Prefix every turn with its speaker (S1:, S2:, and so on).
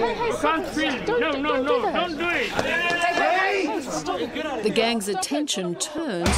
S1: You can't film. No, no, no, don't do it.
S2: The gang's attention turns